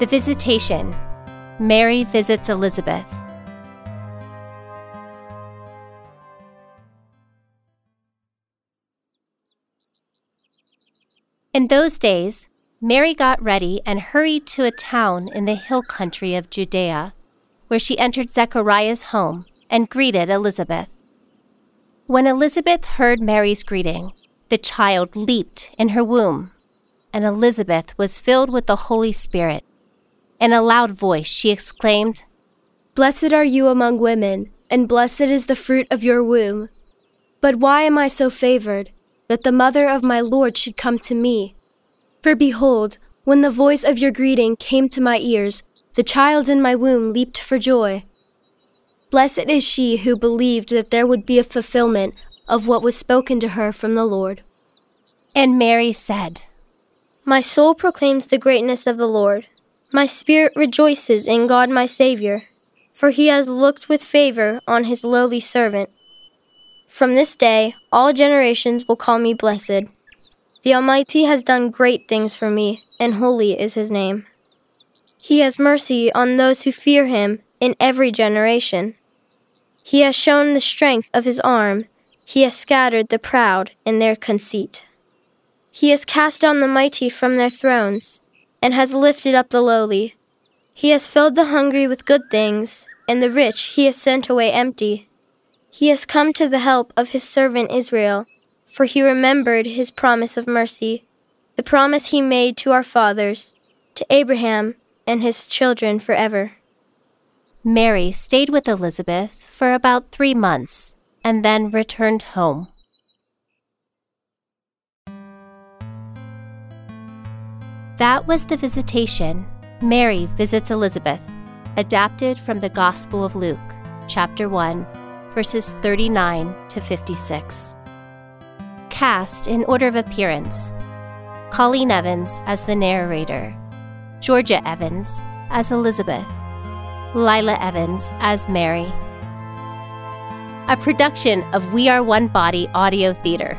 The Visitation Mary visits Elizabeth. In those days, Mary got ready and hurried to a town in the hill country of Judea, where she entered Zechariah's home and greeted Elizabeth. When Elizabeth heard Mary's greeting, the child leaped in her womb, and Elizabeth was filled with the Holy Spirit. In a loud voice, she exclaimed, Blessed are you among women, and blessed is the fruit of your womb. But why am I so favored, that the mother of my Lord should come to me? For behold, when the voice of your greeting came to my ears, the child in my womb leaped for joy. Blessed is she who believed that there would be a fulfillment of what was spoken to her from the Lord. And Mary said, My soul proclaims the greatness of the Lord. My spirit rejoices in God my Savior, for he has looked with favor on his lowly servant. From this day, all generations will call me blessed. The Almighty has done great things for me, and holy is his name. He has mercy on those who fear him in every generation. He has shown the strength of his arm. He has scattered the proud in their conceit. He has cast down the mighty from their thrones, and has lifted up the lowly. He has filled the hungry with good things, and the rich he has sent away empty. He has come to the help of his servant Israel, for he remembered his promise of mercy, the promise he made to our fathers, to Abraham and his children forever. Mary stayed with Elizabeth for about three months and then returned home. That was the visitation. Mary visits Elizabeth, adapted from the Gospel of Luke, chapter 1, verses 39 to 56. Cast in order of appearance Colleen Evans as the narrator, Georgia Evans as Elizabeth, Lilah Evans as Mary. A production of We Are One Body Audio Theater.